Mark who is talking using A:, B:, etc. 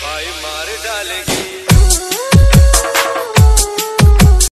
A: भाई मार डालेगी।